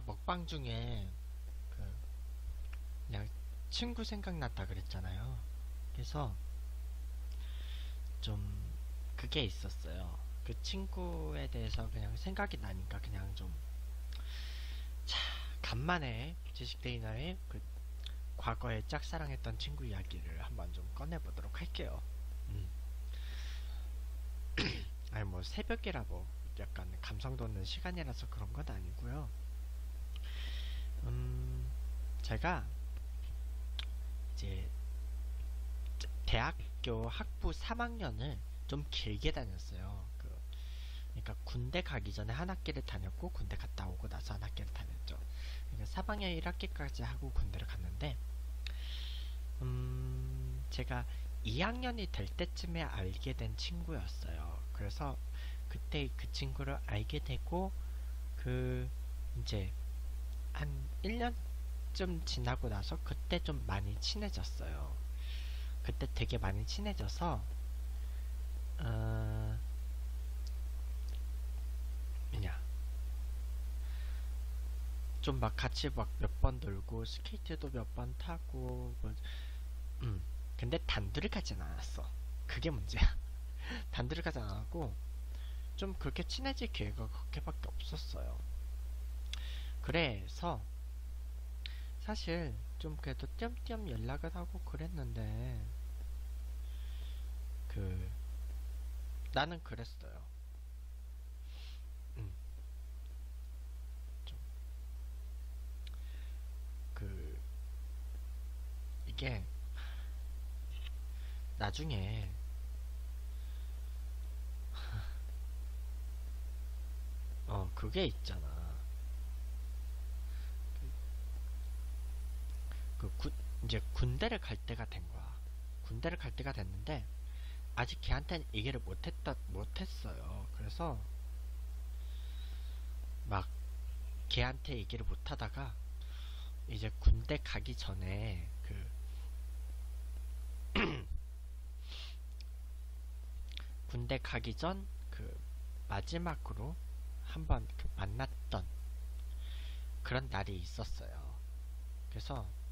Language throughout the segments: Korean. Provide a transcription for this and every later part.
먹방 중에 그 그냥 친구 생각났다 그랬잖아요. 그래서 좀 그게 있었어요. 그 친구에 대해서 그냥 생각이 나니까 그냥 좀 자, 간만에 지식데이너의 그 과거에 짝사랑했던 친구 이야기를 한번 좀 꺼내보도록 할게요. 음. 아니 뭐 새벽이라고 약간 감성 돋는 시간이라서 그런 건 아니고요. 음, 제가 이제 대학교 학부 3학년을 좀 길게 다녔어요. 그, 그러니까 군대 가기 전에 한 학기를 다녔고 군대 갔다 오고 나서 한 학기를 다녔죠. 그러니까 3학년 1학기까지 하고 군대를 갔는데 음, 제가 2학년이 될 때쯤에 알게 된 친구였어요. 그래서 그때 그 친구를 알게 되고 그 이제 한 1년쯤 지나고 나서 그때 좀 많이 친해졌어요. 그때 되게 많이 친해져서 어 뭐냐 좀 막 같이 막 몇 번 놀고 스케이트도 몇 번 타고 뭐, 음 근데 단둘이 가진 않았어. 그게 문제야. 단둘이 가진 않았고 좀 그렇게 친해질 기회가 그렇게밖에 없었어요. 그래서 사실 좀 그래도 띄엄띄엄 연락을 하고 그랬는데 그 나는 그랬어요. 음. 좀그 이게 나중에 어 그게 있잖아. 그 군, 이제 군대를 갈 때가 된 거야. 군대를 갈 때가 됐는데 아직 걔한테는 얘기를 못했다 못했어요. 그래서 막 걔한테 얘기를 못하다가 이제 군대 가기 전에 그 군대 가기 전 그 마지막으로 한번 그 만났던 그런 날이 있었어요. 그래서 그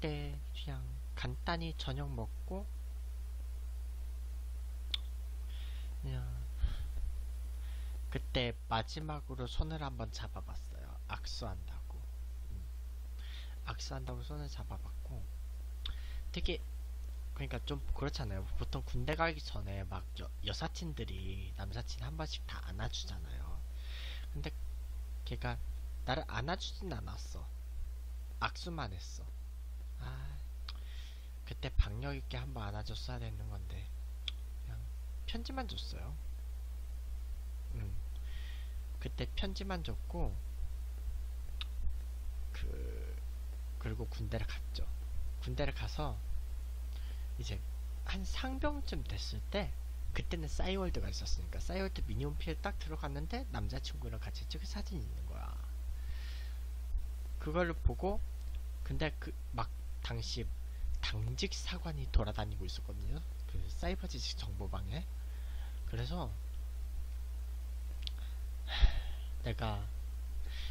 때 그냥 간단히 저녁 먹고 그냥 그때 마지막으로 손을 한번 잡아봤어요. 악수한다고. 음. 악수한다고 손을 잡아봤고 되게 그러니까 좀 그렇잖아요. 보통 군대 가기 전에 막 여, 여사친들이 남사친 한 번씩 다 안아주잖아요. 근데 걔가 나를 안아주진 않았어. 악수만 했어. 아, 그때 박력 있게 한번 안아줬어야 되는 건데 그냥 편지만 줬어요. 음, 그때 편지만 줬고 그 그리고 군대를 갔죠. 군대를 가서 이제 한 상병쯤 됐을 때 그때는 싸이월드가 있었으니까 싸이월드 미니홈피에 딱 들어갔는데 남자친구랑 같이 찍은 사진이 있는 거야. 그걸로 보고 근데 그 막 당시 당직 사관이 돌아다니고 있었거든요. 그 사이버 지식 정보방에. 그래서 내가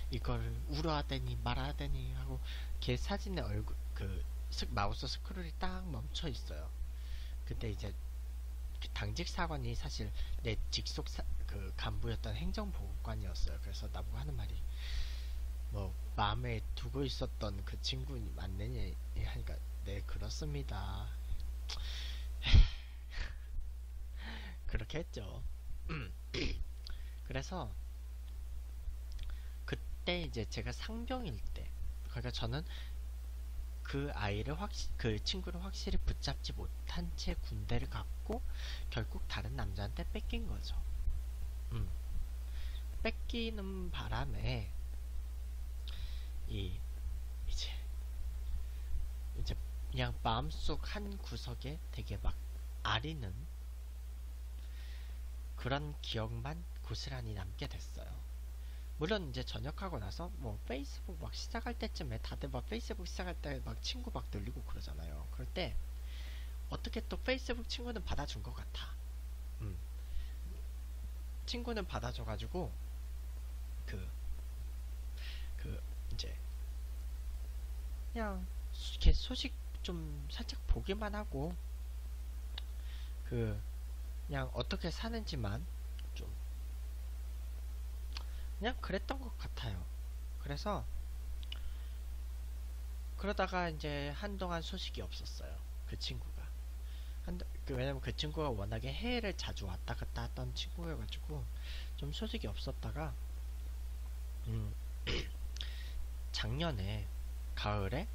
이걸 울어야되니 말아야되니 하고 걔 사진의 얼굴 그 스- 마우스 스크롤이 딱 멈춰 있어요. 그때 이제 그 당직 사관이 사실 내 직속 사, 그 간부였던 행정보건관이었어요. 그래서 나보고 하는 말이 뭐 마음에 두고 있었던 그 친구니 맞느냐 하니까 네 그렇습니다. 그렇게 했죠. 그래서 그때 이제 제가 상병일 때 그러니까 저는 그 아이를 확실 그 친구를 확실히 붙잡지 못한 채 군대를 갔고 결국 다른 남자한테 뺏긴 거죠. 음. 뺏기는 바람에 이 이제 이제 그냥 마음속 한 구석에 되게 막 아리는 그런 기억만 고스란히 남게 됐어요. 물론 이제 전역하고 나서 뭐 페이스북 막 시작할 때쯤에 다들 막 페이스북 시작할 때 막 친구 막 늘리고 그러잖아요. 그럴 때 어떻게 또 페이스북 친구는 받아준 것 같아. 음. 친구는 받아줘가지고 그 그냥 수- 이렇게 소식 좀 살짝 보기만 하고 그 그냥 어떻게 사는지만 좀 그냥 그랬던 것 같아요. 그래서 그러다가 이제 한동안 소식이 없었어요. 그 친구가. 한, 그 왜냐면 그 친구가 워낙에 해외를 자주 왔다 갔다 했던 친구여가지고 좀 소식이 없었다가 음, 작년에 가을에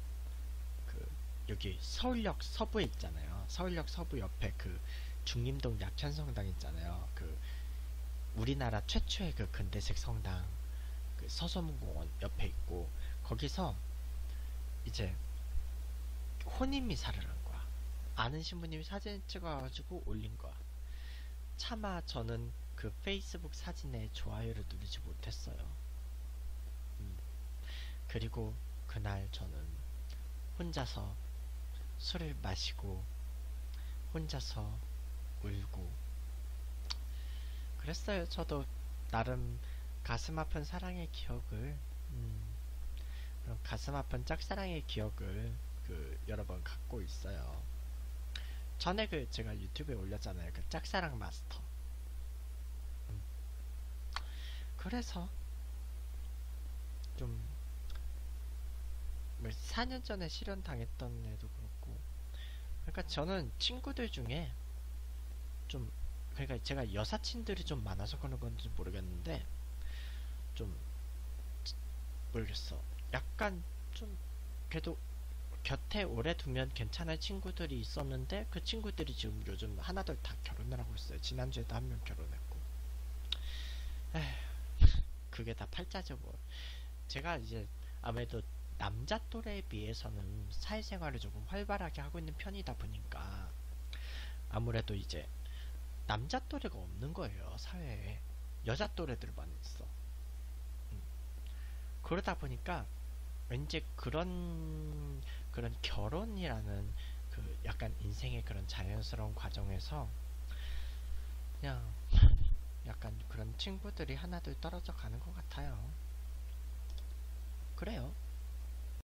그 여기 서울역 서부에 있잖아요. 서울역 서부 옆에 그 중림동 약천성당 있잖아요. 그 우리나라 최초의 그 근대식 성당 그 서소문공원 옆에 있고 거기서 이제 혼인 미사를 한 거야. 아는 신부님이 사진 찍어가지고 올린 거야. 차마 저는 그 페이스북 사진에 좋아요를 누르지 못했어요. 음. 그리고 그날 저는 혼자서 술을 마시고 혼자서 울고 그랬어요. 저도 나름 가슴 아픈 사랑의 기억을 음, 그런 가슴 아픈 짝사랑의 기억을 그 여러 번 갖고 있어요. 전에 그 제가 유튜브에 올렸잖아요. 그 짝사랑 마스터. 음. 그래서 좀 4년 전에 실현 당했던 애도 그렇고 그러니까 저는 친구들 중에 좀 그러니까 제가 여사친들이 좀 많아서 그런 건지 모르겠는데 좀 모르겠어. 약간 좀 그래도 곁에 오래 두면 괜찮을 친구들이 있었는데 그 친구들이 지금 요즘 하나둘 다 결혼을 하고 있어요. 지난주에도 한 명 결혼했고. 에휴, 그게 다 팔자죠 뭐. 제가 이제 아무래도 남자 또래에 비해서는 사회생활을 조금 활발하게 하고 있는 편이다 보니까 아무래도 이제 남자 또래가 없는 거예요 사회에. 여자 또래들만 있어. 음. 그러다 보니까 왠지 그런 그런 결혼이라는 그 약간 인생의 그런 자연스러운 과정에서 그냥 약간 그런 친구들이 하나둘 떨어져 가는 것 같아요. 그래요